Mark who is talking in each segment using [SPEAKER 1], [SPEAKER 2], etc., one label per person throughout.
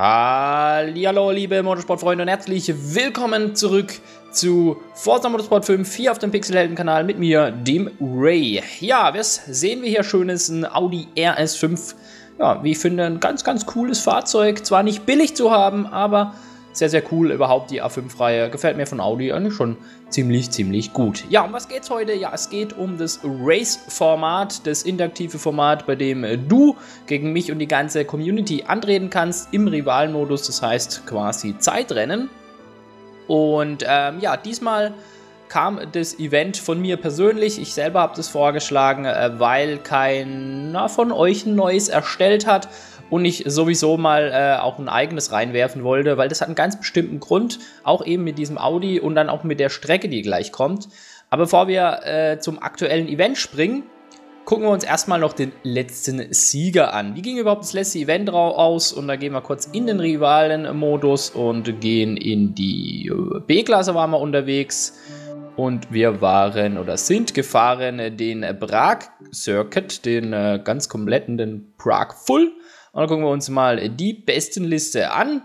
[SPEAKER 1] Hallo liebe Motorsportfreunde und herzlich willkommen zurück zu Forza Motorsport 5 hier auf dem Pixelhelden-Kanal mit mir, dem Ray. Ja, was sehen wir hier schönes? Ein Audi RS5. Ja, wie ich finde, ein ganz, ganz cooles Fahrzeug. Zwar nicht billig zu haben, aber sehr, sehr cool. Überhaupt die A5-Reihe gefällt mir von Audi eigentlich schon ziemlich, ziemlich gut. Ja, um was geht's heute? Ja, es geht um das Race-Format, das interaktive Format, bei dem du gegen mich und die ganze Community antreten kannst im Rivalmodus, das heißt quasi Zeitrennen. Und ähm, ja, diesmal kam das Event von mir persönlich. Ich selber habe das vorgeschlagen, äh, weil keiner von euch ein neues erstellt hat und ich sowieso mal äh, auch ein eigenes reinwerfen wollte, weil das hat einen ganz bestimmten Grund, auch eben mit diesem Audi und dann auch mit der Strecke, die gleich kommt. Aber bevor wir äh, zum aktuellen Event springen, gucken wir uns erstmal noch den letzten Sieger an. Wie ging überhaupt das letzte Event aus? Und da gehen wir kurz in den Rivalen-Modus und gehen in die äh, B-Klasse waren wir unterwegs. Und wir waren oder sind gefahren den Prag Circuit, den äh, ganz kompletten, Prag Full. Und dann gucken wir uns mal die besten Liste an.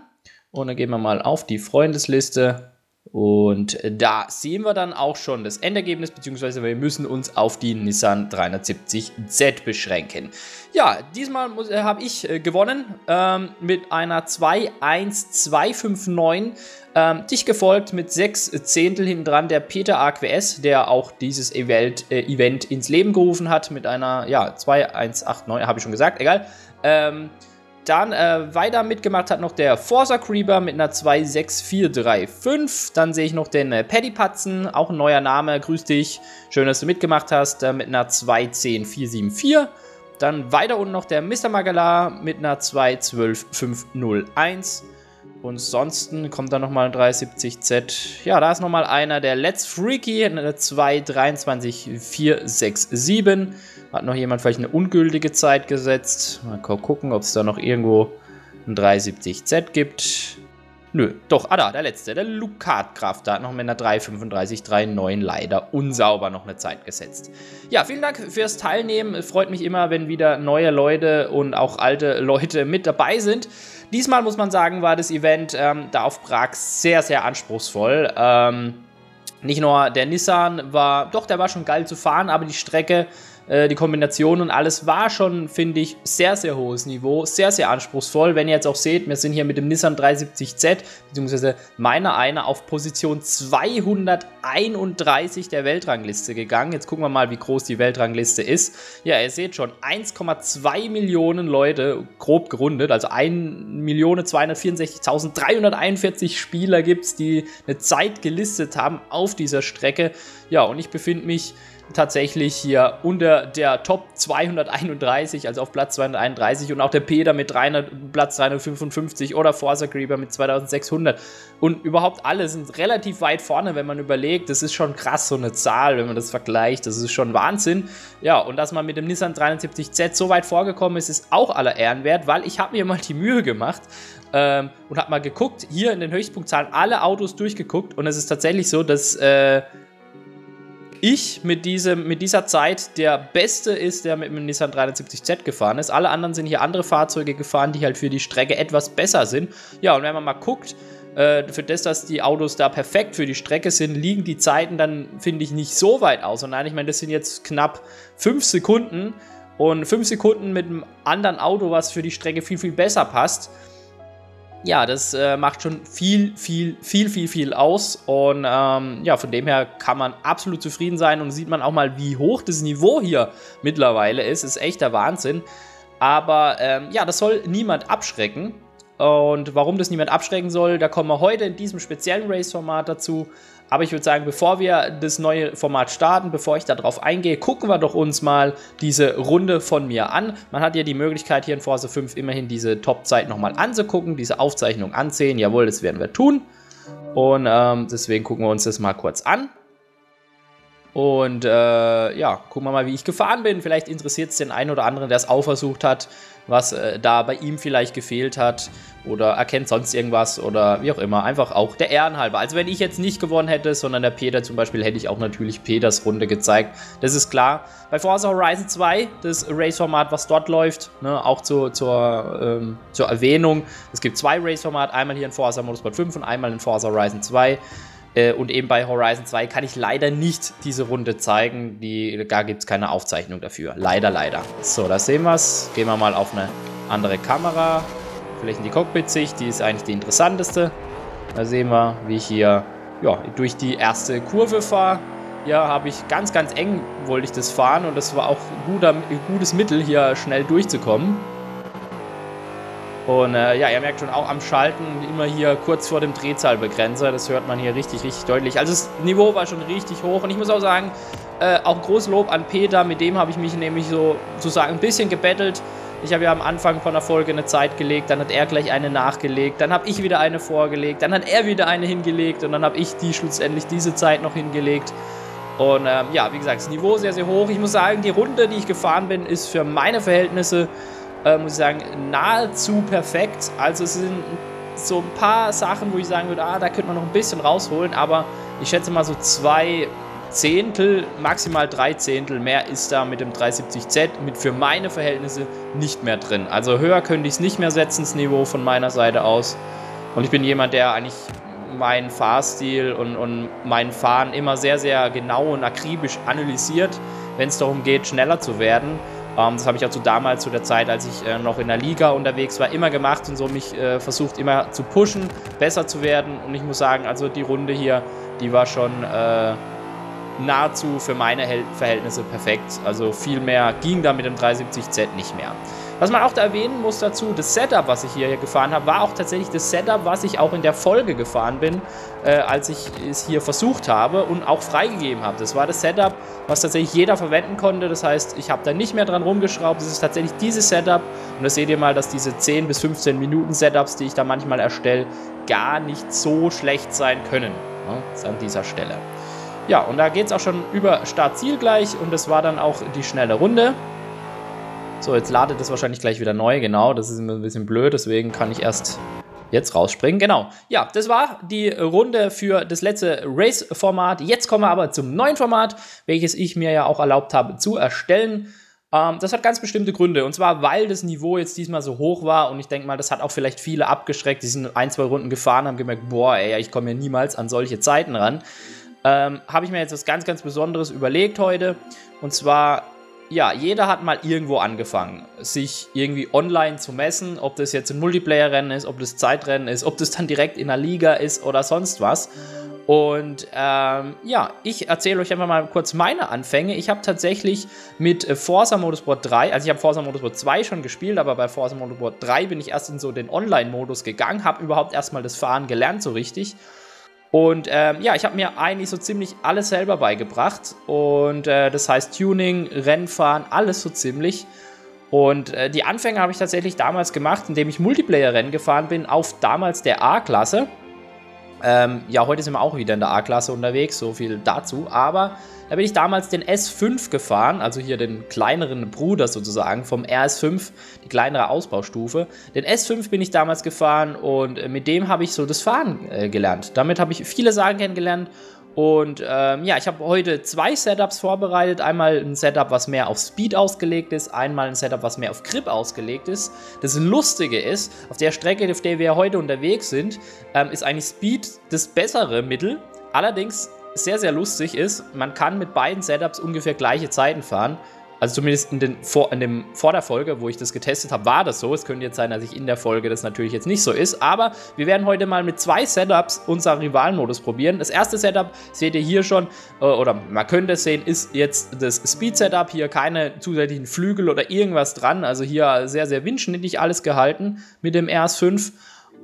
[SPEAKER 1] Und dann gehen wir mal auf die Freundesliste. Und da sehen wir dann auch schon das Endergebnis, beziehungsweise wir müssen uns auf die Nissan 370Z beschränken. Ja, diesmal äh, habe ich äh, gewonnen ähm, mit einer 21259. Ähm, dich gefolgt mit 6 Zehntel hinten dran der Peter AQS, der auch dieses Event, äh, Event ins Leben gerufen hat mit einer, ja, 2189, habe ich schon gesagt, egal. Ähm, dann äh, weiter mitgemacht hat noch der Forza Creeper mit einer 26435. Dann sehe ich noch den äh, Paddy Patzen, auch ein neuer Name. Grüß dich. Schön, dass du mitgemacht hast äh, mit einer 210474. Dann weiter unten noch der Mr. Magala mit einer 212501. Und ansonsten kommt da nochmal ein 370Z. Ja, da ist nochmal einer, der Let's Freaky, eine 223467. Hat noch jemand vielleicht eine ungültige Zeit gesetzt? Mal gucken, ob es da noch irgendwo ein 370Z gibt. Nö, doch, ah da, der letzte, der Lukat Kraft, da hat noch mit einer 33539 leider unsauber noch eine Zeit gesetzt. Ja, vielen Dank fürs Teilnehmen. Freut mich immer, wenn wieder neue Leute und auch alte Leute mit dabei sind. Diesmal muss man sagen, war das Event ähm, da auf Prag sehr, sehr anspruchsvoll. Ähm, nicht nur der Nissan war, doch, der war schon geil zu fahren, aber die Strecke äh, die Kombination und alles war schon, finde ich, sehr, sehr hohes Niveau, sehr, sehr anspruchsvoll. Wenn ihr jetzt auch seht, wir sind hier mit dem Nissan 370Z, beziehungsweise meiner einer auf Position 231 der Weltrangliste gegangen. Jetzt gucken wir mal, wie groß die Weltrangliste ist. Ja, ihr seht schon, 1,2 Millionen Leute, grob gerundet, also 1.264.341 Spieler gibt es, die eine Zeit gelistet haben auf dieser Strecke. Ja, und ich befinde mich tatsächlich hier unter der Top 231, also auf Platz 231 und auch der Peter mit 300, Platz 355 oder Forza Creeper mit 2600 und überhaupt alle sind relativ weit vorne, wenn man überlegt, das ist schon krass, so eine Zahl, wenn man das vergleicht, das ist schon Wahnsinn. Ja, und dass man mit dem Nissan 370Z so weit vorgekommen ist, ist auch aller Ehren wert, weil ich habe mir mal die Mühe gemacht ähm, und habe mal geguckt, hier in den Höchstpunktzahlen alle Autos durchgeguckt und es ist tatsächlich so, dass äh, ich mit, diesem, mit dieser Zeit der Beste ist, der mit dem Nissan 370Z gefahren ist. Alle anderen sind hier andere Fahrzeuge gefahren, die halt für die Strecke etwas besser sind. Ja, und wenn man mal guckt, äh, für das, dass die Autos da perfekt für die Strecke sind, liegen die Zeiten dann, finde ich, nicht so weit aus. Und nein, ich meine, das sind jetzt knapp 5 Sekunden. Und 5 Sekunden mit einem anderen Auto, was für die Strecke viel, viel besser passt ja, das äh, macht schon viel, viel, viel, viel, viel aus. Und ähm, ja, von dem her kann man absolut zufrieden sein und sieht man auch mal, wie hoch das Niveau hier mittlerweile ist. Ist echt der Wahnsinn. Aber ähm, ja, das soll niemand abschrecken. Und warum das niemand abschrecken soll, da kommen wir heute in diesem speziellen Race-Format dazu. Aber ich würde sagen, bevor wir das neue Format starten, bevor ich darauf eingehe, gucken wir doch uns mal diese Runde von mir an. Man hat ja die Möglichkeit hier in Forza 5 immerhin diese Top-Zeit nochmal anzugucken, diese Aufzeichnung ansehen. Jawohl, das werden wir tun. Und ähm, deswegen gucken wir uns das mal kurz an. Und äh, ja, gucken wir mal, wie ich gefahren bin. Vielleicht interessiert es den einen oder anderen, der es auch versucht hat, was äh, da bei ihm vielleicht gefehlt hat oder erkennt sonst irgendwas oder wie auch immer. Einfach auch der Ehrenhalber. Also wenn ich jetzt nicht gewonnen hätte, sondern der Peter zum Beispiel, hätte ich auch natürlich Peters Runde gezeigt. Das ist klar. Bei Forza Horizon 2, das Race-Format, was dort läuft, ne, auch zu, zur, ähm, zur Erwähnung. Es gibt zwei Race-Format, einmal hier in Forza Motorsport 5 und einmal in Forza Horizon 2. Äh, und eben bei Horizon 2 kann ich leider nicht diese Runde zeigen. Die, da gibt es keine Aufzeichnung dafür. Leider, leider. So, da sehen wir es. Gehen wir mal auf eine andere Kamera. Vielleicht in die Cockpit-Sicht. Die ist eigentlich die interessanteste. Da sehen wir, wie ich hier ja, durch die erste Kurve fahre. Ja, habe ich ganz, ganz eng wollte ich das fahren und das war auch ein guter, gutes Mittel, hier schnell durchzukommen. Und äh, ja, ihr merkt schon auch am Schalten immer hier kurz vor dem Drehzahlbegrenzer. Das hört man hier richtig, richtig deutlich. Also das Niveau war schon richtig hoch. Und ich muss auch sagen, äh, auch großes Lob an Peter. Mit dem habe ich mich nämlich so sozusagen ein bisschen gebettelt. Ich habe ja am Anfang von der Folge eine Zeit gelegt, dann hat er gleich eine nachgelegt, dann habe ich wieder eine vorgelegt, dann hat er wieder eine hingelegt und dann habe ich die schlussendlich diese Zeit noch hingelegt. Und ähm, ja, wie gesagt, das Niveau sehr, sehr hoch. Ich muss sagen, die Runde, die ich gefahren bin, ist für meine Verhältnisse äh, muss ich sagen, nahezu perfekt. Also es sind so ein paar Sachen, wo ich sagen würde, ah, da könnte man noch ein bisschen rausholen, aber ich schätze mal so zwei Zehntel, maximal drei Zehntel mehr ist da mit dem 370Z mit für meine Verhältnisse nicht mehr drin. Also höher könnte ich es nicht mehr setzen, das Niveau von meiner Seite aus. Und ich bin jemand, der eigentlich meinen Fahrstil und, und mein Fahren immer sehr, sehr genau und akribisch analysiert, wenn es darum geht, schneller zu werden. Ähm, das habe ich zu damals, zu der Zeit, als ich äh, noch in der Liga unterwegs war, immer gemacht und so mich äh, versucht immer zu pushen, besser zu werden. Und ich muss sagen, also die Runde hier, die war schon äh, nahezu für meine Verhältnisse perfekt. Also viel mehr ging da mit dem 370Z nicht mehr. Was man auch da erwähnen muss dazu, das Setup, was ich hier gefahren habe, war auch tatsächlich das Setup, was ich auch in der Folge gefahren bin, äh, als ich es hier versucht habe und auch freigegeben habe. Das war das Setup, was tatsächlich jeder verwenden konnte. Das heißt, ich habe da nicht mehr dran rumgeschraubt. Es ist tatsächlich dieses Setup. Und da seht ihr mal, dass diese 10 bis 15 Minuten Setups, die ich da manchmal erstelle, gar nicht so schlecht sein können. Ja, an dieser Stelle. Ja, und da geht es auch schon über Start-Ziel gleich und das war dann auch die schnelle Runde. So, jetzt ladet es wahrscheinlich gleich wieder neu, genau, das ist ein bisschen blöd, deswegen kann ich erst jetzt rausspringen. Genau, ja, das war die Runde für das letzte Race-Format. Jetzt kommen wir aber zum neuen Format, welches ich mir ja auch erlaubt habe zu erstellen. Ähm, das hat ganz bestimmte Gründe. Und zwar, weil das Niveau jetzt diesmal so hoch war. Und ich denke mal, das hat auch vielleicht viele abgeschreckt. Die sind ein, zwei Runden gefahren, haben gemerkt, boah, ey, ich komme ja niemals an solche Zeiten ran. Ähm, habe ich mir jetzt was ganz, ganz Besonderes überlegt heute. Und zwar ja, jeder hat mal irgendwo angefangen, sich irgendwie online zu messen, ob das jetzt ein Multiplayer-Rennen ist, ob das Zeitrennen ist, ob das dann direkt in der Liga ist oder sonst was. Und ähm, ja, ich erzähle euch einfach mal kurz meine Anfänge. Ich habe tatsächlich mit Forza Motorsport 3, also ich habe Forza Motorsport 2 schon gespielt, aber bei Forza Motorsport 3 bin ich erst in so den Online-Modus gegangen, habe überhaupt erstmal das Fahren gelernt so richtig und ähm, ja, ich habe mir eigentlich so ziemlich alles selber beigebracht. Und äh, das heißt Tuning, Rennfahren, alles so ziemlich. Und äh, die Anfänge habe ich tatsächlich damals gemacht, indem ich Multiplayer-Rennen gefahren bin auf damals der A-Klasse. Ähm, ja, heute sind wir auch wieder in der A-Klasse unterwegs, so viel dazu. Aber da bin ich damals den S5 gefahren, also hier den kleineren Bruder sozusagen vom RS5, die kleinere Ausbaustufe. Den S5 bin ich damals gefahren und mit dem habe ich so das Fahren äh, gelernt. Damit habe ich viele Sachen kennengelernt und ähm, ja, ich habe heute zwei Setups vorbereitet. Einmal ein Setup, was mehr auf Speed ausgelegt ist, einmal ein Setup, was mehr auf Grip ausgelegt ist. Das Lustige ist, auf der Strecke, auf der wir heute unterwegs sind, ähm, ist eigentlich Speed das bessere Mittel. Allerdings sehr, sehr lustig ist, man kann mit beiden Setups ungefähr gleiche Zeiten fahren. Also zumindest in, den, vor, in dem, vor der Folge, wo ich das getestet habe, war das so. Es könnte jetzt sein, dass ich in der Folge das natürlich jetzt nicht so ist. Aber wir werden heute mal mit zwei Setups unser Rivalenmodus probieren. Das erste Setup seht ihr hier schon, äh, oder man könnte es sehen, ist jetzt das Speed-Setup. Hier keine zusätzlichen Flügel oder irgendwas dran. Also hier sehr, sehr windschnittig alles gehalten mit dem RS5.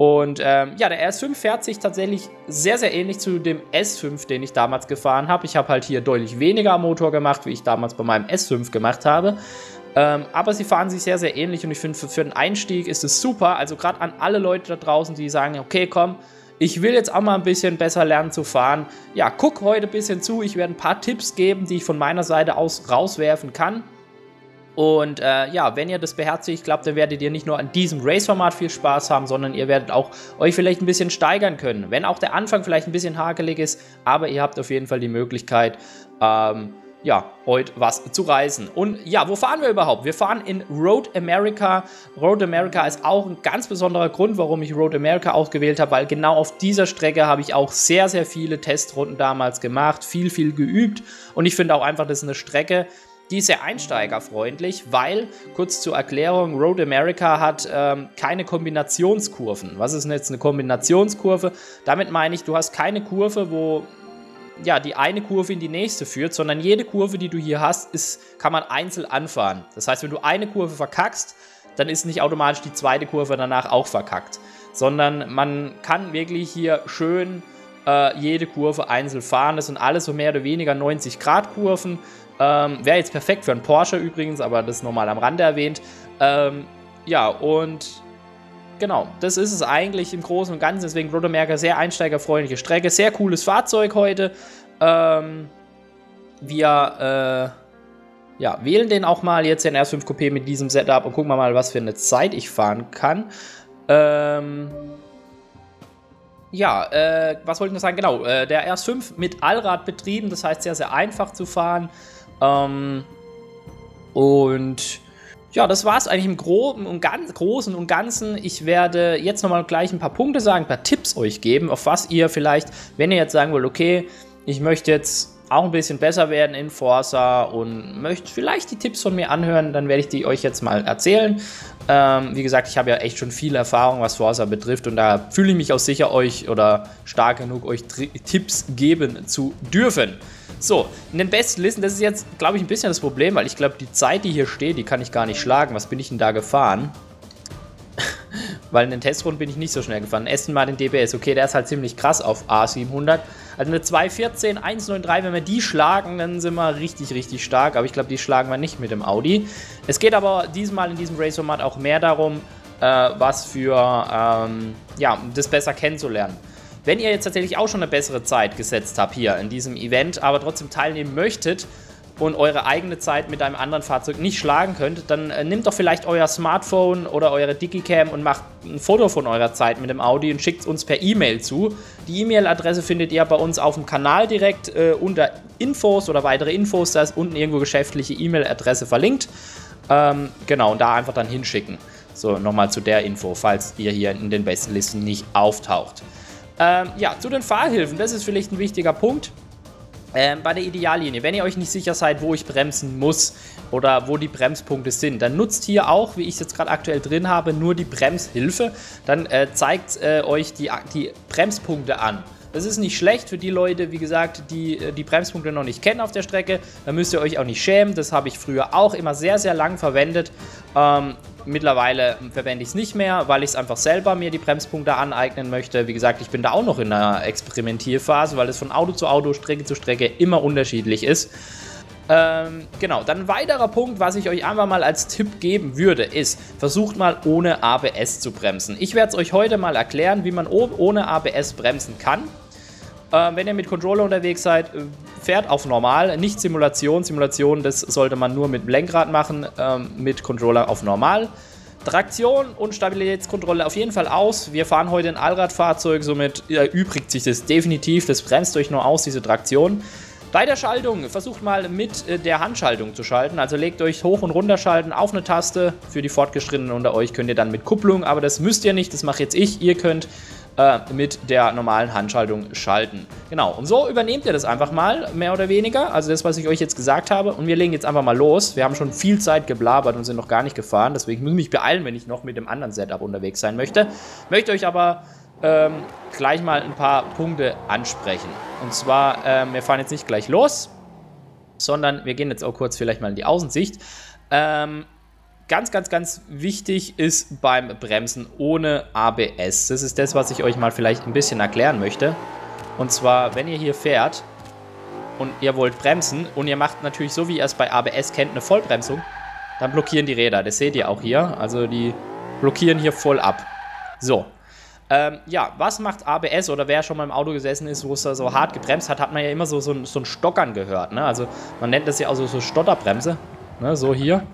[SPEAKER 1] Und ähm, ja, der RS5 fährt sich tatsächlich sehr, sehr ähnlich zu dem S5, den ich damals gefahren habe. Ich habe halt hier deutlich weniger Motor gemacht, wie ich damals bei meinem S5 gemacht habe. Ähm, aber sie fahren sich sehr, sehr ähnlich und ich finde, für, für den Einstieg ist es super. Also gerade an alle Leute da draußen, die sagen, okay, komm, ich will jetzt auch mal ein bisschen besser lernen zu fahren. Ja, guck heute ein bisschen zu. Ich werde ein paar Tipps geben, die ich von meiner Seite aus rauswerfen kann. Und äh, ja, wenn ihr das beherzigt, glaubt, dann werdet ihr nicht nur an diesem Race-Format viel Spaß haben, sondern ihr werdet auch euch vielleicht ein bisschen steigern können. Wenn auch der Anfang vielleicht ein bisschen hakelig ist, aber ihr habt auf jeden Fall die Möglichkeit, ähm, ja, heute was zu reisen. Und ja, wo fahren wir überhaupt? Wir fahren in Road America. Road America ist auch ein ganz besonderer Grund, warum ich Road America ausgewählt habe, weil genau auf dieser Strecke habe ich auch sehr, sehr viele Testrunden damals gemacht, viel, viel geübt. Und ich finde auch einfach, das ist eine Strecke, die ist sehr einsteigerfreundlich, weil, kurz zur Erklärung, Road America hat ähm, keine Kombinationskurven. Was ist denn jetzt eine Kombinationskurve? Damit meine ich, du hast keine Kurve, wo ja, die eine Kurve in die nächste führt, sondern jede Kurve, die du hier hast, ist, kann man einzeln anfahren. Das heißt, wenn du eine Kurve verkackst, dann ist nicht automatisch die zweite Kurve danach auch verkackt, sondern man kann wirklich hier schön äh, jede Kurve einzeln fahren. Das sind alles so mehr oder weniger 90 Grad Kurven. Ähm, Wäre jetzt perfekt für einen Porsche übrigens, aber das nochmal am Rande erwähnt. Ähm, ja, und genau, das ist es eigentlich im Großen und Ganzen. Deswegen Rodomerker sehr einsteigerfreundliche Strecke. Sehr cooles Fahrzeug heute. Ähm, wir äh, ja, wählen den auch mal jetzt den R5 Coupé mit diesem Setup und gucken wir mal, was für eine Zeit ich fahren kann. Ähm, ja, äh, was wollte ich noch sagen? Genau, äh, der RS5 mit Allrad betrieben, das heißt sehr, sehr einfach zu fahren. Ähm, und ja, das war es eigentlich im Groben und ganz, Großen und Ganzen. Ich werde jetzt nochmal gleich ein paar Punkte sagen, ein paar Tipps euch geben, auf was ihr vielleicht, wenn ihr jetzt sagen wollt, okay, ich möchte jetzt auch ein bisschen besser werden in Forza und möchte vielleicht die Tipps von mir anhören, dann werde ich die euch jetzt mal erzählen. Ähm, wie gesagt, ich habe ja echt schon viel Erfahrung, was Forza betrifft und da fühle ich mich auch sicher, euch oder stark genug, euch Tipps geben zu dürfen. So, in den besten Listen, das ist jetzt, glaube ich, ein bisschen das Problem, weil ich glaube, die Zeit, die hier steht, die kann ich gar nicht schlagen. Was bin ich denn da gefahren? weil in den Testrunden bin ich nicht so schnell gefahren. Aston Martin DBS, okay, der ist halt ziemlich krass auf A700. Also eine 214, 193, wenn wir die schlagen, dann sind wir richtig, richtig stark. Aber ich glaube, die schlagen wir nicht mit dem Audi. Es geht aber diesmal in diesem Race-Format auch mehr darum, äh, was für, ähm, ja, das besser kennenzulernen. Wenn ihr jetzt tatsächlich auch schon eine bessere Zeit gesetzt habt hier in diesem Event, aber trotzdem teilnehmen möchtet und eure eigene Zeit mit einem anderen Fahrzeug nicht schlagen könnt, dann äh, nehmt doch vielleicht euer Smartphone oder eure Digicam und macht ein Foto von eurer Zeit mit dem Audi und schickt es uns per E-Mail zu. Die E-Mail-Adresse findet ihr bei uns auf dem Kanal direkt äh, unter Infos oder weitere Infos. Da ist unten irgendwo geschäftliche E-Mail-Adresse verlinkt. Ähm, genau, und da einfach dann hinschicken. So, nochmal zu der Info, falls ihr hier in den besten Listen nicht auftaucht. Ähm, ja, zu den Fahrhilfen, das ist vielleicht ein wichtiger Punkt. Ähm, bei der Ideallinie, wenn ihr euch nicht sicher seid, wo ich bremsen muss oder wo die Bremspunkte sind, dann nutzt hier auch, wie ich es jetzt gerade aktuell drin habe, nur die Bremshilfe. Dann äh, zeigt äh, euch die, die Bremspunkte an. Das ist nicht schlecht für die Leute, wie gesagt, die äh, die Bremspunkte noch nicht kennen auf der Strecke. Da müsst ihr euch auch nicht schämen. Das habe ich früher auch immer sehr, sehr lang verwendet. Ähm, mittlerweile verwende ich es nicht mehr, weil ich es einfach selber mir die Bremspunkte aneignen möchte. Wie gesagt, ich bin da auch noch in einer Experimentierphase, weil es von Auto zu Auto, Strecke zu Strecke immer unterschiedlich ist. Ähm, genau, dann ein weiterer Punkt, was ich euch einfach mal als Tipp geben würde, ist, versucht mal ohne ABS zu bremsen. Ich werde es euch heute mal erklären, wie man ohne ABS bremsen kann. Äh, wenn ihr mit Controller unterwegs seid, äh, fährt auf normal, nicht Simulation. Simulation, das sollte man nur mit dem Lenkrad machen, ähm, mit Controller auf normal. Traktion und Stabilitätskontrolle auf jeden Fall aus. Wir fahren heute ein Allradfahrzeug, somit erübrigt sich das definitiv. Das bremst euch nur aus, diese Traktion. Bei der Schaltung versucht mal mit äh, der Handschaltung zu schalten. Also legt euch hoch und runter schalten auf eine Taste. Für die Fortgeschrittenen unter euch könnt ihr dann mit Kupplung, aber das müsst ihr nicht, das mache jetzt ich. Ihr könnt äh, mit der normalen Handschaltung schalten. Genau, und so übernehmt ihr das einfach mal, mehr oder weniger. Also das, was ich euch jetzt gesagt habe. Und wir legen jetzt einfach mal los. Wir haben schon viel Zeit geblabert und sind noch gar nicht gefahren. Deswegen muss ich mich beeilen, wenn ich noch mit dem anderen Setup unterwegs sein möchte. Möchte euch aber ähm, gleich mal ein paar Punkte ansprechen. Und zwar, ähm, wir fahren jetzt nicht gleich los, sondern wir gehen jetzt auch kurz vielleicht mal in die Außensicht. Ähm, ganz, ganz, ganz wichtig ist beim Bremsen ohne ABS. Das ist das, was ich euch mal vielleicht ein bisschen erklären möchte. Und zwar, wenn ihr hier fährt und ihr wollt bremsen und ihr macht natürlich so, wie ihr es bei ABS kennt, eine Vollbremsung, dann blockieren die Räder. Das seht ihr auch hier. Also die blockieren hier voll ab. So, Ähm, ja, was macht ABS oder wer schon mal im Auto gesessen ist, wo es da so hart gebremst hat, hat man ja immer so, so, so ein Stockern gehört. Ne? Also man nennt das ja auch so, so Stotterbremse. Ne? So hier.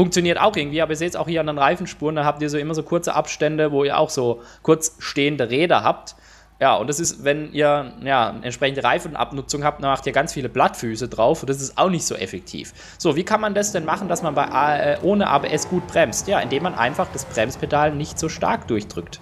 [SPEAKER 1] Funktioniert auch irgendwie, aber ihr seht es auch hier an den Reifenspuren, da habt ihr so immer so kurze Abstände, wo ihr auch so kurz stehende Räder habt. Ja, und das ist, wenn ihr ja, entsprechende Reifenabnutzung habt, dann macht ihr ganz viele Blattfüße drauf und das ist auch nicht so effektiv. So, wie kann man das denn machen, dass man bei, äh, ohne ABS gut bremst? Ja, indem man einfach das Bremspedal nicht so stark durchdrückt.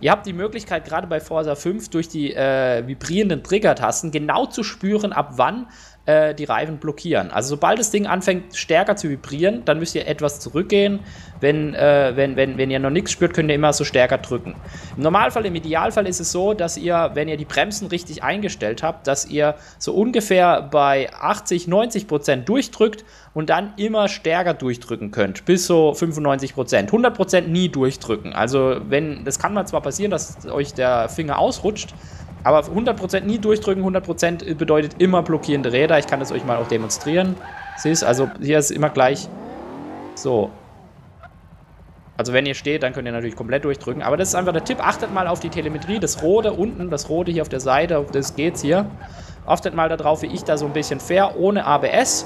[SPEAKER 1] Ihr habt die Möglichkeit, gerade bei Forza 5 durch die äh, vibrierenden Triggertasten genau zu spüren, ab wann äh, die Reifen blockieren. Also sobald das Ding anfängt stärker zu vibrieren, dann müsst ihr etwas zurückgehen. Wenn, äh, wenn, wenn, wenn ihr noch nichts spürt, könnt ihr immer so stärker drücken. Im Normalfall, im Idealfall ist es so, dass ihr, wenn ihr die Bremsen richtig eingestellt habt, dass ihr so ungefähr bei 80, 90 Prozent durchdrückt und dann immer stärker durchdrücken könnt, bis so 95 Prozent. 100 Prozent nie durchdrücken. Also wenn, das kann mal zwar passieren, dass euch der Finger ausrutscht, aber 100% nie durchdrücken, 100% bedeutet immer blockierende Räder. Ich kann das euch mal auch demonstrieren. Siehst also hier ist immer gleich so. Also wenn ihr steht, dann könnt ihr natürlich komplett durchdrücken. Aber das ist einfach der Tipp. Achtet mal auf die Telemetrie. Das Rote unten, das Rote hier auf der Seite, auf das geht's hier. Achtet mal darauf, wie ich da so ein bisschen fair, ohne ABS.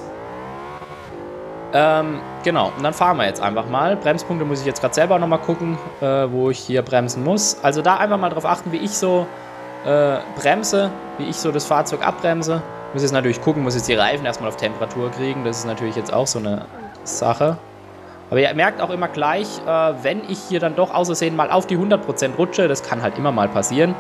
[SPEAKER 1] Ähm, genau, und dann fahren wir jetzt einfach mal. Bremspunkte muss ich jetzt gerade selber nochmal gucken, äh, wo ich hier bremsen muss. Also da einfach mal drauf achten, wie ich so äh, bremse, wie ich so das Fahrzeug abbremse. Muss jetzt natürlich gucken, muss jetzt die Reifen erstmal auf Temperatur kriegen. Das ist natürlich jetzt auch so eine Sache. Aber ihr merkt auch immer gleich, äh, wenn ich hier dann doch außersehen mal auf die 100% rutsche, das kann halt immer mal passieren,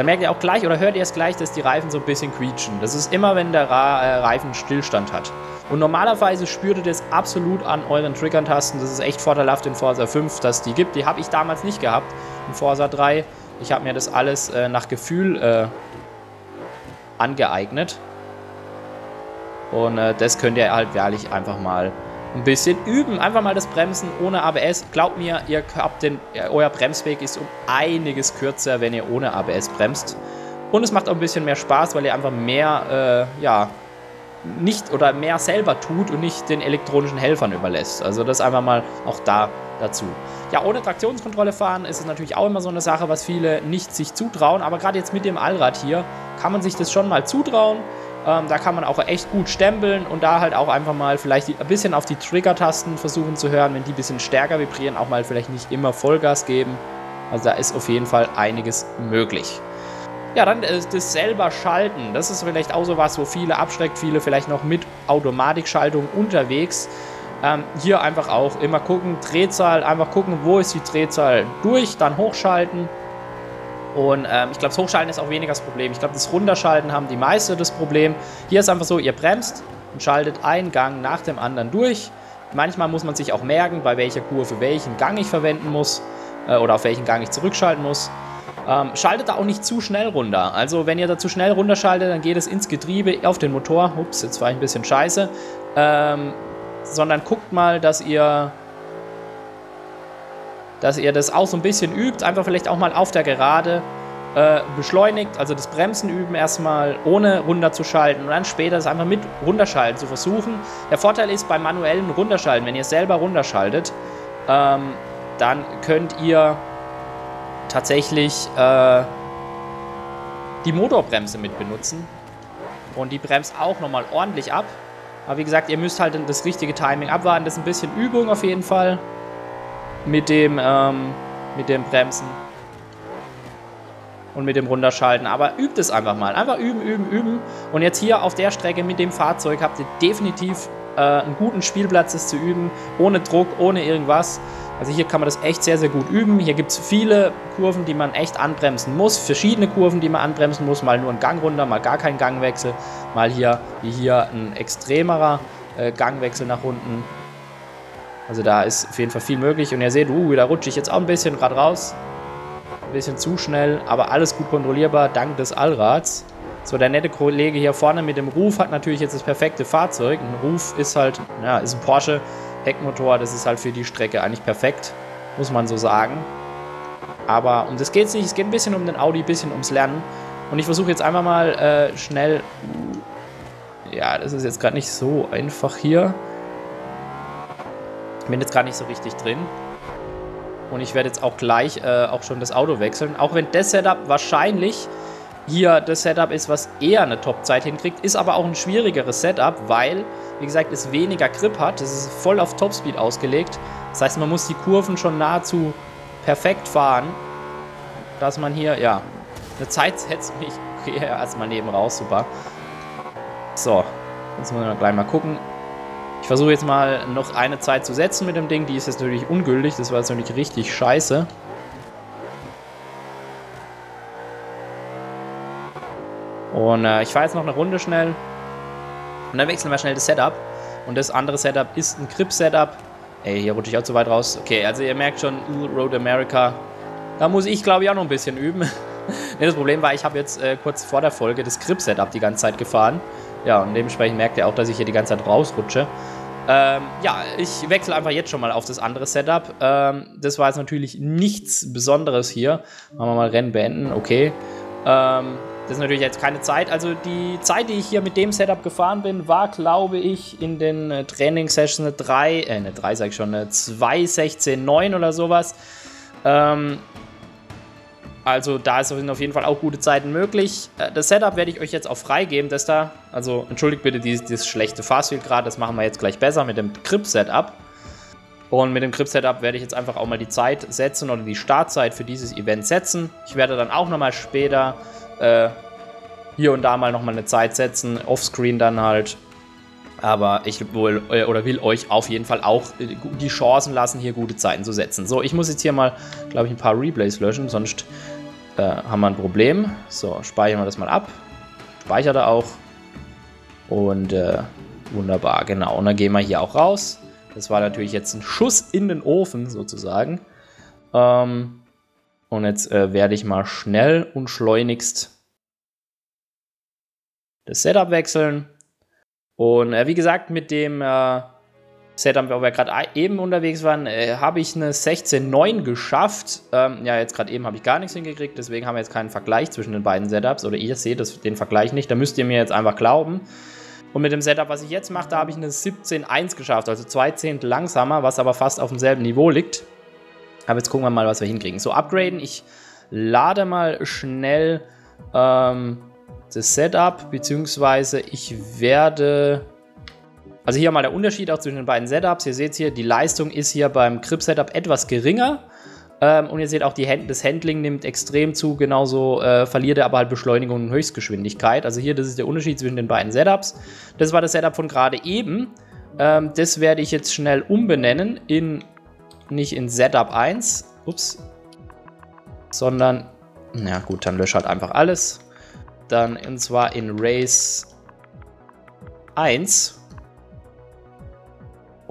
[SPEAKER 1] dann merkt ihr auch gleich oder hört ihr es gleich, dass die Reifen so ein bisschen quietschen. Das ist immer, wenn der äh, Reifen Stillstand hat. Und normalerweise spürt ihr das absolut an euren Triggern-Tasten. Das ist echt vorteilhaft in Forza 5, dass die gibt. Die habe ich damals nicht gehabt in Forza 3. Ich habe mir das alles äh, nach Gefühl äh, angeeignet. Und äh, das könnt ihr halt wirklich einfach mal ein bisschen üben. Einfach mal das Bremsen ohne ABS. Glaubt mir, ihr habt den, euer Bremsweg ist um einiges kürzer, wenn ihr ohne ABS bremst. Und es macht auch ein bisschen mehr Spaß, weil ihr einfach mehr, äh, ja, nicht oder mehr selber tut und nicht den elektronischen Helfern überlässt. Also das einfach mal auch da dazu. Ja, ohne Traktionskontrolle fahren ist es natürlich auch immer so eine Sache, was viele nicht sich zutrauen. Aber gerade jetzt mit dem Allrad hier kann man sich das schon mal zutrauen. Ähm, da kann man auch echt gut stempeln und da halt auch einfach mal vielleicht ein bisschen auf die Trigger-Tasten versuchen zu hören, wenn die ein bisschen stärker vibrieren, auch mal vielleicht nicht immer Vollgas geben. Also da ist auf jeden Fall einiges möglich. Ja, dann äh, das selber Schalten. Das ist vielleicht auch so was, wo viele abschreckt, viele vielleicht noch mit Automatikschaltung unterwegs. Ähm, hier einfach auch immer gucken, Drehzahl, einfach gucken, wo ist die Drehzahl durch, dann hochschalten. Und ähm, ich glaube, das Hochschalten ist auch weniger das Problem. Ich glaube, das Runterschalten haben die meisten das Problem. Hier ist einfach so, ihr bremst und schaltet einen Gang nach dem anderen durch. Manchmal muss man sich auch merken, bei welcher Kurve welchen Gang ich verwenden muss äh, oder auf welchen Gang ich zurückschalten muss. Ähm, schaltet da auch nicht zu schnell runter. Also wenn ihr da zu schnell runterschaltet, dann geht es ins Getriebe auf den Motor. Ups, jetzt war ich ein bisschen scheiße. Ähm, sondern guckt mal, dass ihr dass ihr das auch so ein bisschen übt, einfach vielleicht auch mal auf der Gerade äh, beschleunigt, also das Bremsen üben erstmal, ohne runterzuschalten und dann später es einfach mit runterschalten zu versuchen. Der Vorteil ist beim manuellen Runterschalten, wenn ihr selber runterschaltet, ähm, dann könnt ihr tatsächlich äh, die Motorbremse mit benutzen und die bremst auch nochmal ordentlich ab. Aber wie gesagt, ihr müsst halt das richtige Timing abwarten. Das ist ein bisschen Übung auf jeden Fall mit dem, ähm, mit dem Bremsen und mit dem Runterschalten. Aber übt es einfach mal. Einfach üben, üben, üben. Und jetzt hier auf der Strecke mit dem Fahrzeug habt ihr definitiv äh, einen guten Spielplatz, das zu üben. Ohne Druck, ohne irgendwas. Also hier kann man das echt sehr, sehr gut üben. Hier gibt es viele Kurven, die man echt anbremsen muss. Verschiedene Kurven, die man anbremsen muss. Mal nur einen Gang runter, mal gar keinen Gangwechsel. Mal hier, wie hier, ein extremerer äh, Gangwechsel nach unten. Also da ist auf jeden Fall viel möglich. Und ihr seht, uh, da rutsche ich jetzt auch ein bisschen gerade raus. Ein bisschen zu schnell, aber alles gut kontrollierbar, dank des Allrads. So, der nette Kollege hier vorne mit dem Ruf hat natürlich jetzt das perfekte Fahrzeug. Ein Ruf ist halt, ja, ist ein Porsche. Heckmotor, das ist halt für die Strecke eigentlich perfekt, muss man so sagen. Aber um das geht es nicht, es geht ein bisschen um den Audi, ein bisschen ums Lernen. Und ich versuche jetzt einfach mal äh, schnell... Ja, das ist jetzt gerade nicht so einfach hier. Bin jetzt gerade nicht so richtig drin. Und ich werde jetzt auch gleich äh, auch schon das Auto wechseln. Auch wenn das Setup wahrscheinlich hier das Setup ist, was eher eine Top-Zeit hinkriegt. Ist aber auch ein schwierigeres Setup, weil, wie gesagt, es weniger Grip hat. Es ist voll auf Topspeed ausgelegt. Das heißt, man muss die Kurven schon nahezu perfekt fahren, dass man hier, ja, eine Zeit setzt mich. Okay, erstmal neben raus, super. So, jetzt müssen wir gleich mal gucken. Ich versuche jetzt mal noch eine Zeit zu setzen mit dem Ding. Die ist jetzt natürlich ungültig. Das war jetzt natürlich richtig scheiße. Und äh, ich fahre jetzt noch eine Runde schnell. Und dann wechseln wir schnell das Setup. Und das andere Setup ist ein Grip-Setup. Ey, hier rutsche ich auch zu weit raus. Okay, also ihr merkt schon, Road America. Da muss ich, glaube ich, auch noch ein bisschen üben. nee, das Problem war, ich habe jetzt äh, kurz vor der Folge das Grip-Setup die ganze Zeit gefahren. Ja, und dementsprechend merkt ihr auch, dass ich hier die ganze Zeit rausrutsche. Ähm, ja, ich wechsle einfach jetzt schon mal auf das andere Setup. Ähm, das war jetzt natürlich nichts Besonderes hier. Machen wir mal Rennen beenden, okay. Ähm, das ist natürlich jetzt keine Zeit. Also die Zeit, die ich hier mit dem Setup gefahren bin, war, glaube ich, in den äh, Training-Sessions eine 3, äh, eine 3 sag ich schon, eine 2, 16, 9 oder sowas. Ähm, also da sind auf jeden Fall auch gute Zeiten möglich. Äh, das Setup werde ich euch jetzt auch freigeben, das da. Also entschuldigt bitte dieses, dieses schlechte Fastfield gerade, das machen wir jetzt gleich besser mit dem Grip-Setup. Und mit dem Grip-Setup werde ich jetzt einfach auch mal die Zeit setzen oder die Startzeit für dieses Event setzen. Ich werde dann auch nochmal später äh, hier und da mal nochmal eine Zeit setzen, offscreen dann halt. Aber ich wohl äh, oder will euch auf jeden Fall auch äh, die Chancen lassen, hier gute Zeiten zu setzen. So, ich muss jetzt hier mal, glaube ich, ein paar Replays löschen, sonst haben wir ein Problem. So, speichern wir das mal ab. Speichert er auch. Und äh, wunderbar, genau. Und dann gehen wir hier auch raus. Das war natürlich jetzt ein Schuss in den Ofen sozusagen. Ähm, und jetzt äh, werde ich mal schnell und schleunigst das Setup wechseln. Und äh, wie gesagt, mit dem äh, Setup, wo wir gerade eben unterwegs waren, äh, habe ich eine 16.9 geschafft. Ähm, ja, jetzt gerade eben habe ich gar nichts hingekriegt, deswegen haben wir jetzt keinen Vergleich zwischen den beiden Setups. Oder ihr seht das, den Vergleich nicht, da müsst ihr mir jetzt einfach glauben. Und mit dem Setup, was ich jetzt mache, da habe ich eine 17.1 geschafft, also zwei Zehntel langsamer, was aber fast auf demselben Niveau liegt. Aber jetzt gucken wir mal, was wir hinkriegen. So, upgraden. Ich lade mal schnell ähm, das Setup, beziehungsweise ich werde... Also hier mal der Unterschied auch zwischen den beiden Setups. Ihr seht hier, die Leistung ist hier beim Grip-Setup etwas geringer. Ähm, und ihr seht auch, die das Handling nimmt extrem zu. Genauso äh, verliert er aber halt Beschleunigung und Höchstgeschwindigkeit. Also hier, das ist der Unterschied zwischen den beiden Setups. Das war das Setup von gerade eben. Ähm, das werde ich jetzt schnell umbenennen in, nicht in Setup 1, ups, sondern, na gut, dann lösche halt einfach alles dann und zwar in Race 1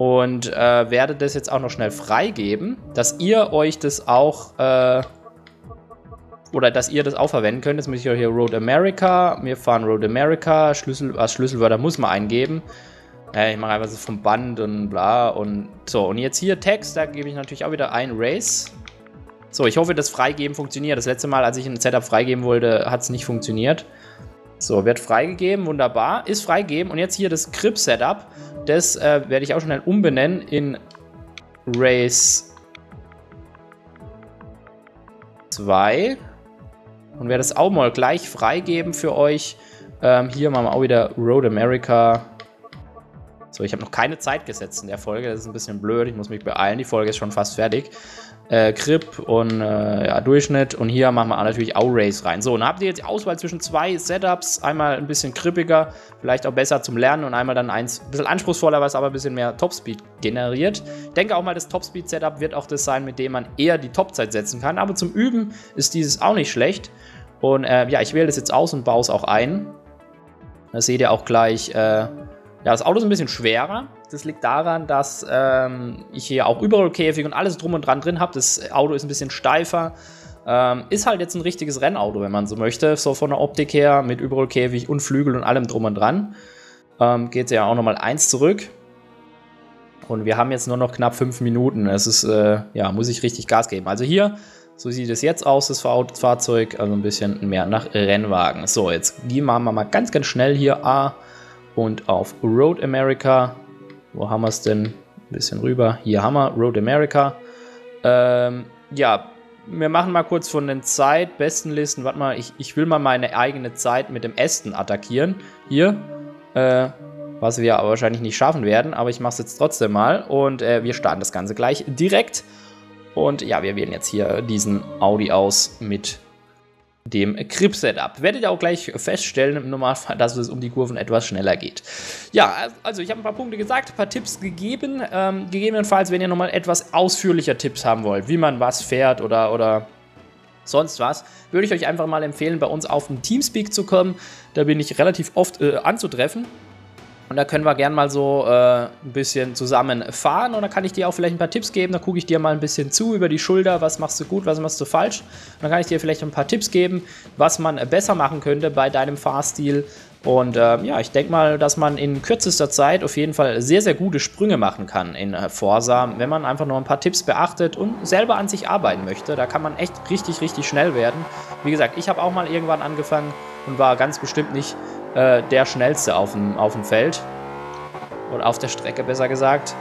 [SPEAKER 1] und äh, werde das jetzt auch noch schnell freigeben, dass ihr euch das auch äh, oder dass ihr das auch verwenden könnt. Jetzt muss ich hier Road America, wir fahren Road America, Schlüssel, als Schlüsselwörter muss man eingeben. Äh, ich mache einfach so vom Band und bla und so. Und jetzt hier Text, da gebe ich natürlich auch wieder ein Race. So, ich hoffe, das Freigeben funktioniert. Das letzte Mal, als ich ein Setup freigeben wollte, hat es nicht funktioniert. So, wird freigegeben, wunderbar. Ist freigegeben. Und jetzt hier das Grip-Setup. Das äh, werde ich auch schnell umbenennen in Race 2. Und werde das auch mal gleich freigeben für euch. Ähm, hier machen wir auch wieder Road America. So, ich habe noch keine Zeit gesetzt in der Folge. Das ist ein bisschen blöd. Ich muss mich beeilen. Die Folge ist schon fast fertig äh, Grip und äh, ja, Durchschnitt. Und hier machen wir natürlich auch Race rein. So, und dann habt ihr jetzt die Auswahl zwischen zwei Setups. Einmal ein bisschen grippiger, vielleicht auch besser zum Lernen und einmal dann eins ein bisschen anspruchsvoller, was aber ein bisschen mehr Topspeed generiert. Ich denke auch mal, das Topspeed-Setup wird auch das sein, mit dem man eher die Topzeit setzen kann. Aber zum Üben ist dieses auch nicht schlecht. Und äh, ja, ich wähle das jetzt aus und baue es auch ein. Da seht ihr auch gleich, äh, ja, das Auto ist ein bisschen schwerer. Das liegt daran, dass ähm, ich hier auch Überrollkäfig und alles drum und dran drin habe. Das Auto ist ein bisschen steifer. Ähm, ist halt jetzt ein richtiges Rennauto, wenn man so möchte. So von der Optik her mit Überrollkäfig und Flügel und allem drum und dran. Ähm, geht ja auch nochmal eins zurück. Und wir haben jetzt nur noch knapp fünf Minuten. Es ist, äh, ja, muss ich richtig Gas geben. Also hier, so sieht es jetzt aus, das Fahrzeug. Also ein bisschen mehr nach Rennwagen. So, jetzt machen wir mal ganz, ganz schnell hier A und auf Road America. Wo haben wir es denn? Ein bisschen rüber. Hier haben wir Road America. Ähm, ja, wir machen mal kurz von den Zeitbestenlisten. Warte mal, ich, ich will mal meine eigene Zeit mit dem Ästen attackieren. Hier. Äh, was wir aber wahrscheinlich nicht schaffen werden, aber ich mache es jetzt trotzdem mal. Und äh, wir starten das Ganze gleich direkt. Und ja, wir wählen jetzt hier diesen Audi aus mit dem Crib-Setup. Werdet ihr auch gleich feststellen im Normalfall, dass es um die Kurven etwas schneller geht. Ja, also ich habe ein paar Punkte gesagt, ein paar Tipps gegeben. Ähm, gegebenenfalls, wenn ihr nochmal etwas ausführlicher Tipps haben wollt, wie man was fährt oder, oder sonst was, würde ich euch einfach mal empfehlen, bei uns auf den Teamspeak zu kommen. Da bin ich relativ oft äh, anzutreffen. Und da können wir gern mal so äh, ein bisschen zusammen fahren und dann kann ich dir auch vielleicht ein paar Tipps geben. Da gucke ich dir mal ein bisschen zu über die Schulter, was machst du gut, was machst du falsch. Und dann kann ich dir vielleicht ein paar Tipps geben, was man besser machen könnte bei deinem Fahrstil. Und äh, ja, ich denke mal, dass man in kürzester Zeit auf jeden Fall sehr, sehr gute Sprünge machen kann in äh, Forsa, wenn man einfach nur ein paar Tipps beachtet und selber an sich arbeiten möchte. Da kann man echt richtig, richtig schnell werden. Wie gesagt, ich habe auch mal irgendwann angefangen und war ganz bestimmt nicht äh, der schnellste auf dem, auf dem Feld. Oder auf der Strecke besser gesagt.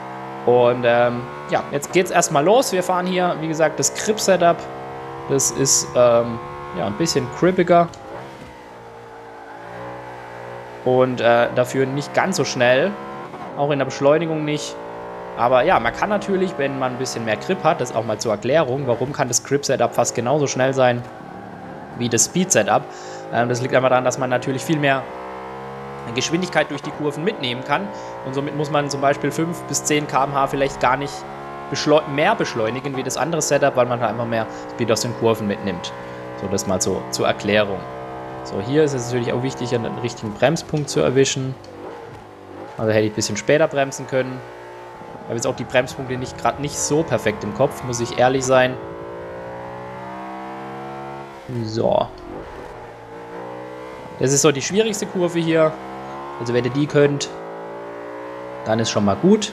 [SPEAKER 1] Und ähm, ja, jetzt geht's erstmal los. Wir fahren hier, wie gesagt, das Crib-Setup. Das ist ähm, ja, ein bisschen cribbiger. Und äh, dafür nicht ganz so schnell. Auch in der Beschleunigung nicht. Aber ja, man kann natürlich, wenn man ein bisschen mehr Grip hat, das auch mal zur Erklärung, warum kann das Grip-Setup fast genauso schnell sein wie das Speed-Setup. Ähm, das liegt einfach daran, dass man natürlich viel mehr Geschwindigkeit durch die Kurven mitnehmen kann. Und somit muss man zum Beispiel 5 bis 10 km/h vielleicht gar nicht beschleu mehr beschleunigen wie das andere Setup, weil man da einfach mehr Speed aus den Kurven mitnimmt. So, das mal so zur Erklärung. So, hier ist es natürlich auch wichtig, einen richtigen Bremspunkt zu erwischen. Also hätte ich ein bisschen später bremsen können. Ich habe jetzt auch die Bremspunkte nicht gerade nicht so perfekt im Kopf, muss ich ehrlich sein. So. Das ist so die schwierigste Kurve hier. Also wenn ihr die könnt, dann ist schon mal gut.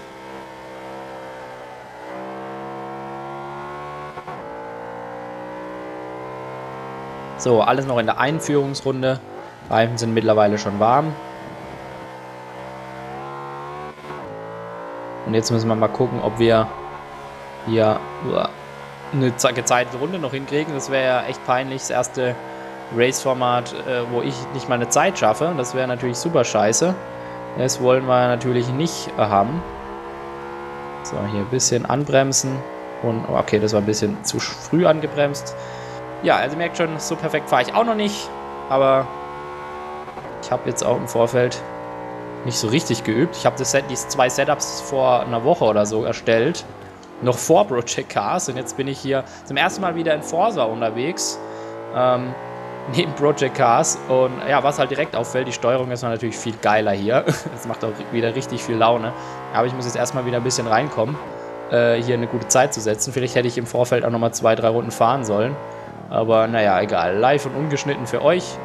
[SPEAKER 1] So, alles noch in der Einführungsrunde. Reifen sind mittlerweile schon warm. Und jetzt müssen wir mal gucken, ob wir hier eine gezeitete Runde noch hinkriegen. Das wäre ja echt peinlich. Das erste Race-Format, äh, wo ich nicht mal eine Zeit schaffe. Das wäre natürlich super scheiße. Das wollen wir natürlich nicht haben. So, hier ein bisschen anbremsen. Und, oh, okay, das war ein bisschen zu früh angebremst. Ja, also merkt schon, so perfekt fahre ich auch noch nicht. Aber ich habe jetzt auch im Vorfeld nicht so richtig geübt. Ich habe Set, die zwei Setups vor einer Woche oder so erstellt. Noch vor Project Cars. Und jetzt bin ich hier zum ersten Mal wieder in Forza unterwegs. Ähm, neben Project Cars. Und ja, was halt direkt auffällt, die Steuerung ist natürlich viel geiler hier. Das macht auch wieder richtig viel Laune. Aber ich muss jetzt erstmal wieder ein bisschen reinkommen, äh, hier eine gute Zeit zu setzen. Vielleicht hätte ich im Vorfeld auch nochmal zwei, drei Runden fahren sollen. Aber naja, egal. Live und ungeschnitten für euch.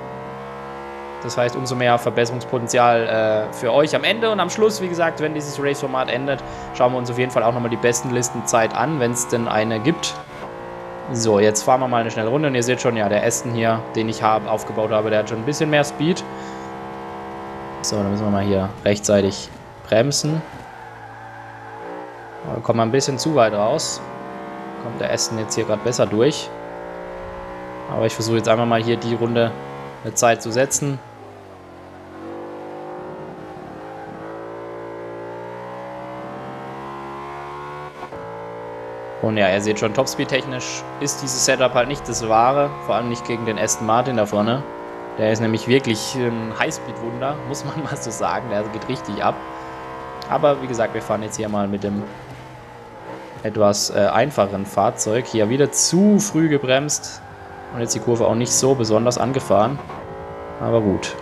[SPEAKER 1] Das heißt, umso mehr Verbesserungspotenzial äh, für euch am Ende. Und am Schluss, wie gesagt, wenn dieses Race-Format endet, schauen wir uns auf jeden Fall auch nochmal die besten Listenzeit an, wenn es denn eine gibt. So, jetzt fahren wir mal eine schnelle Runde und ihr seht schon, ja, der Aston hier, den ich habe, aufgebaut habe, der hat schon ein bisschen mehr Speed. So, dann müssen wir mal hier rechtzeitig bremsen. Da kommen wir ein bisschen zu weit raus. Kommt der Aston jetzt hier gerade besser durch. Aber ich versuche jetzt einfach mal hier die Runde eine Zeit zu setzen. Und ja, ihr seht schon, Topspeed-technisch ist dieses Setup halt nicht das wahre, vor allem nicht gegen den Aston Martin da vorne. Der ist nämlich wirklich ein Highspeed-Wunder, muss man mal so sagen. Der geht richtig ab. Aber wie gesagt, wir fahren jetzt hier mal mit dem etwas äh, einfacheren Fahrzeug. Hier wieder zu früh gebremst und jetzt die Kurve auch nicht so besonders angefahren. Aber gut.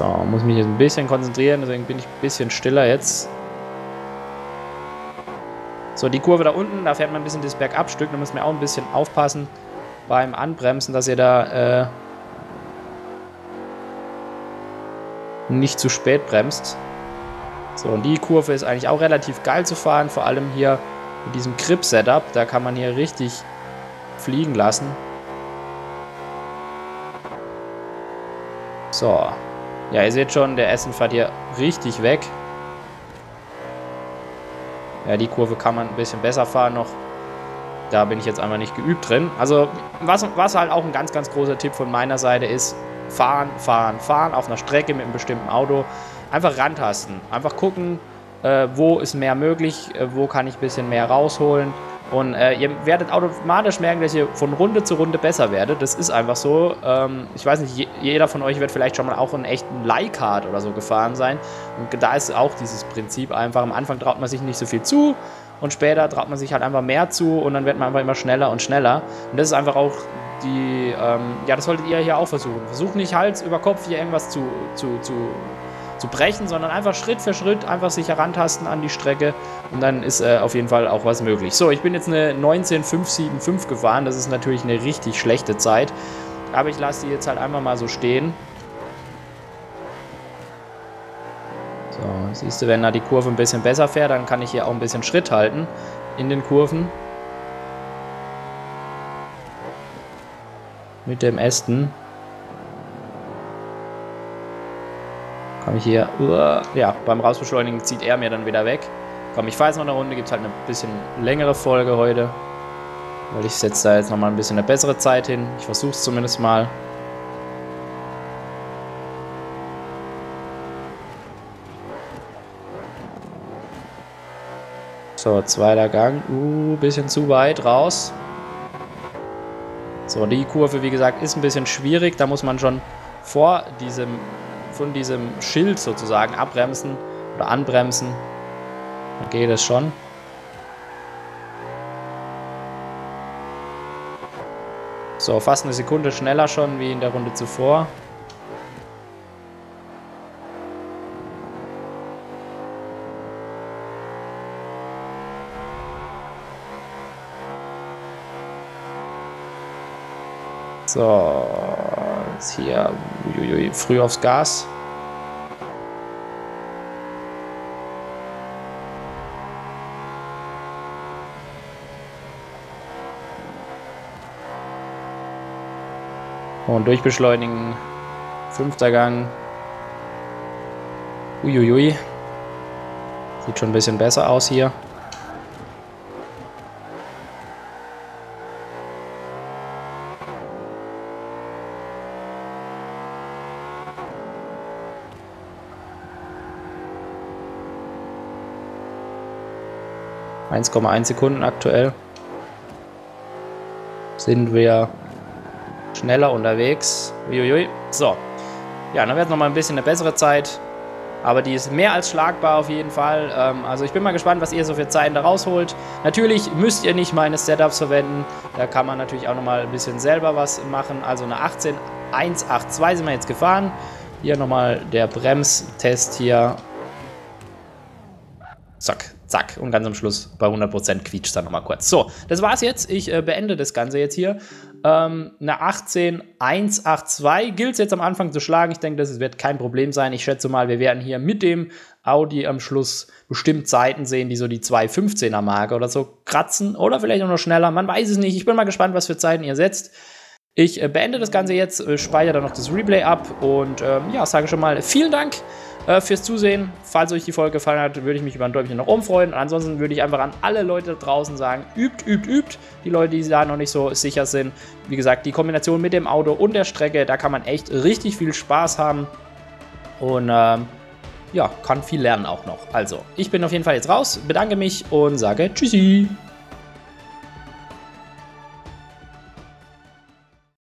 [SPEAKER 1] So, muss mich jetzt ein bisschen konzentrieren, deswegen bin ich ein bisschen stiller jetzt. So, die Kurve da unten, da fährt man ein bisschen das Bergabstück, da müssen wir auch ein bisschen aufpassen beim Anbremsen, dass ihr da äh, nicht zu spät bremst. So, und die Kurve ist eigentlich auch relativ geil zu fahren, vor allem hier mit diesem Grip-Setup, da kann man hier richtig fliegen lassen. So, Ja, ihr seht schon, der Essen fährt hier richtig weg. Ja, die Kurve kann man ein bisschen besser fahren noch. Da bin ich jetzt einfach nicht geübt drin. Also, was, was halt auch ein ganz, ganz großer Tipp von meiner Seite ist, fahren, fahren, fahren auf einer Strecke mit einem bestimmten Auto. Einfach rantasten. Einfach gucken, äh, wo ist mehr möglich, äh, wo kann ich ein bisschen mehr rausholen. Und äh, ihr werdet automatisch merken, dass ihr von Runde zu Runde besser werdet. Das ist einfach so. Ähm, ich weiß nicht, je, jeder von euch wird vielleicht schon mal auch einen echten Leihcard oder so gefahren sein. Und da ist auch dieses Prinzip einfach. Am Anfang traut man sich nicht so viel zu und später traut man sich halt einfach mehr zu und dann wird man einfach immer schneller und schneller. Und das ist einfach auch die, ähm, ja, das solltet ihr hier auch versuchen. Versucht nicht Hals über Kopf hier irgendwas zu, zu, zu zu brechen, sondern einfach Schritt für Schritt einfach sich herantasten an die Strecke und dann ist äh, auf jeden Fall auch was möglich. So, ich bin jetzt eine 19.575 gefahren, das ist natürlich eine richtig schlechte Zeit, aber ich lasse die jetzt halt einfach mal so stehen. So, siehst du, wenn da die Kurve ein bisschen besser fährt, dann kann ich hier auch ein bisschen Schritt halten in den Kurven. Mit dem Ästen. Komme ich hier, ja, beim Rausbeschleunigen zieht er mir dann wieder weg. Komm, ich fahre jetzt noch eine Runde, gibt es halt eine bisschen längere Folge heute. Weil ich setze da jetzt nochmal ein bisschen eine bessere Zeit hin. Ich versuche es zumindest mal. So, zweiter Gang. Uh, bisschen zu weit raus. So, die Kurve, wie gesagt, ist ein bisschen schwierig. Da muss man schon vor diesem von diesem Schild sozusagen abbremsen oder anbremsen, dann geht es schon. So, fast eine Sekunde schneller schon wie in der Runde zuvor. So, jetzt hier uiuiui, früh aufs Gas. Und durchbeschleunigen. Fünfter Gang. Uiuiui. Sieht schon ein bisschen besser aus hier. 1,1 Sekunden aktuell. Sind wir schneller unterwegs. Uiuiui. So. Ja, dann wird noch mal ein bisschen eine bessere Zeit. Aber die ist mehr als schlagbar auf jeden Fall. Ähm, also ich bin mal gespannt, was ihr so für Zeiten da rausholt. Natürlich müsst ihr nicht meine Setups verwenden. Da kann man natürlich auch noch mal ein bisschen selber was machen. Also eine 18182 sind wir jetzt gefahren. Hier nochmal der Bremstest hier. Zack, zack. Und ganz am Schluss bei 100% quietscht dann nochmal kurz. So, das war's jetzt. Ich äh, beende das Ganze jetzt hier. Ähm, eine 18182 gilt es jetzt am Anfang zu schlagen. Ich denke, das wird kein Problem sein. Ich schätze mal, wir werden hier mit dem Audi am Schluss bestimmt Zeiten sehen, die so die 215er Marke oder so kratzen. Oder vielleicht auch noch schneller. Man weiß es nicht. Ich bin mal gespannt, was für Zeiten ihr setzt. Ich äh, beende das Ganze jetzt, äh, speichere dann noch das Replay ab und ähm, ja, sage schon mal vielen Dank äh, fürs Zusehen. Falls euch die Folge gefallen hat, würde ich mich über ein Däumchen nach oben freuen. Und ansonsten würde ich einfach an alle Leute da draußen sagen, übt, übt, übt. Die Leute, die da noch nicht so sicher sind. Wie gesagt, die Kombination mit dem Auto und der Strecke, da kann man echt richtig viel Spaß haben. Und ähm, ja, kann viel lernen auch noch. Also, ich bin auf jeden Fall jetzt raus, bedanke mich und sage Tschüssi.